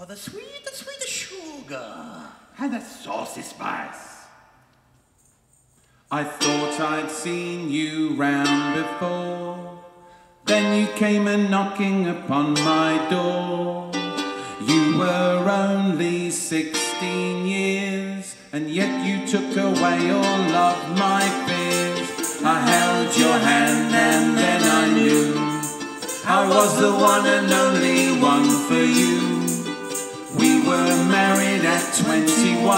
Oh, the sweet, the sweet sugar. And the saucy spice. I thought I'd seen you round before. Then you came a knocking upon my door. You were only sixteen years, and yet you took away all of my fears. I held your hand, and then I knew I was the one and only one for you. We were married at 21,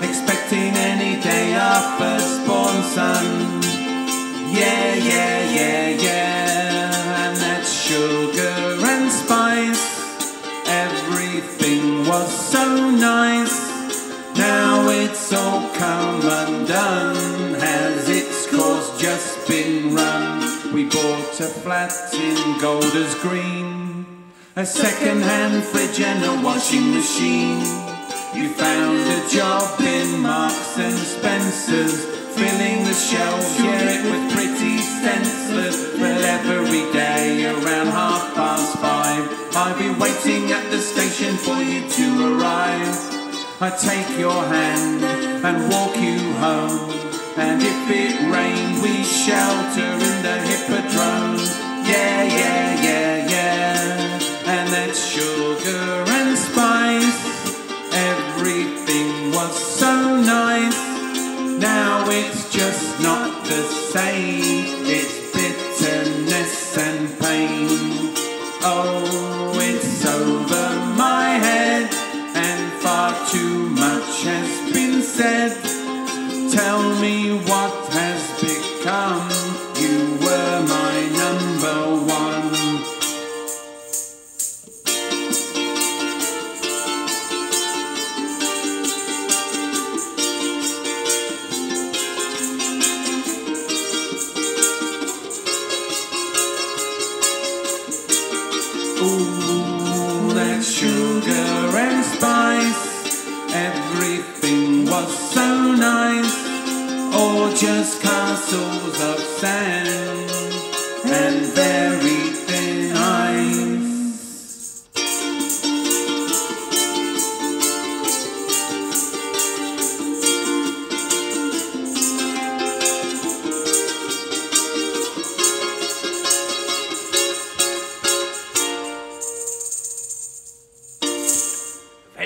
expecting any day our firstborn son. Yeah, yeah, yeah, yeah, and that's sugar and spice. Everything was so nice. Now it's all come undone. Has its course just been run? We bought a flat in Golders Green, a second-hand fridge and a washing machine. You found a job in Marks and Spencer's, filling the shelves. Yeah, it was pretty senseless, but every day around half past five, I'd be waiting at the station for you to arrive. I'd take your hand and walk you home. And if it rained, we shelter in the hippodrome. Everything was so nice. Now it's just not the same. It's bitterness and pain. Oh, it's over my head, and far too much has been said. Tell me what has become. Ooh, that sugar and spice. Everything was so nice. Or just castles of sand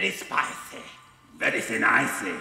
Very spicy. Very thin icy.